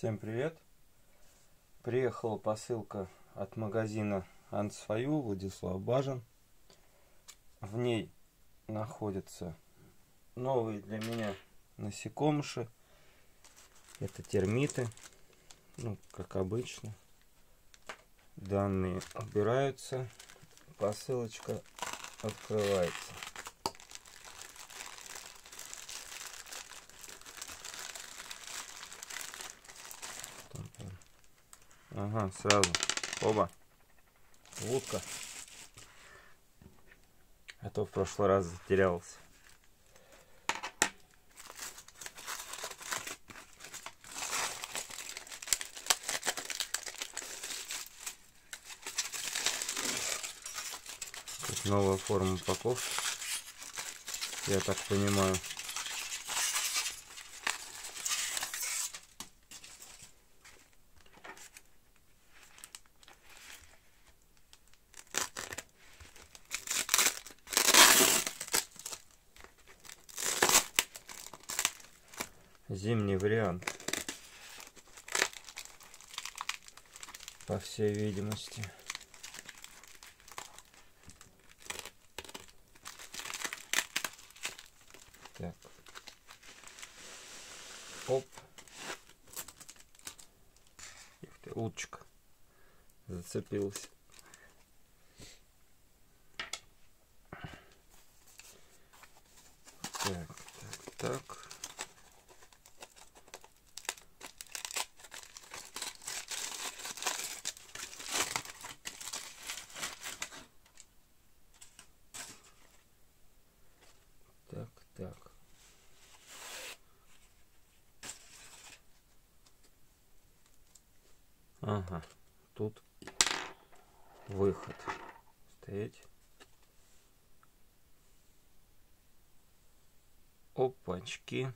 Всем привет! Приехала посылка от магазина Ансвою Владислав Бажин. В ней находятся новые для меня насекомыши. Это термиты, ну, как обычно. Данные убираются, посылочка открывается. Ага, сразу. Оба. Утка. А то в прошлый раз затерялся. Новая форма упаковки. Я так понимаю. Зимний вариант. По всей видимости. Так. Оп. Ух ты, уточка. Зацепился. Так, так, так. Так. Ага, тут выход. Стоять. Опачки.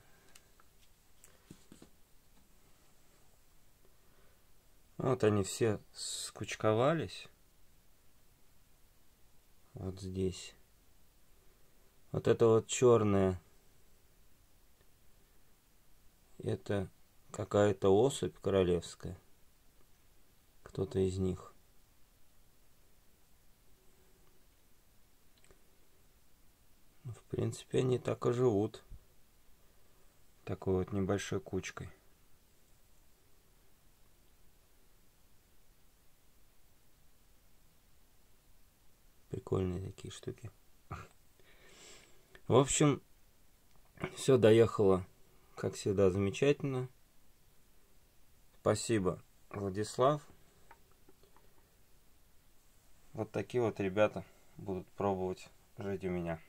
Вот они все скучковались. Вот здесь. Вот это вот черное. Это какая-то особь королевская. Кто-то из них. Ну, в принципе, они так и живут. Такой вот небольшой кучкой. Прикольные такие штуки. В общем, все доехало, как всегда, замечательно. Спасибо, Владислав. Вот такие вот ребята будут пробовать жить у меня.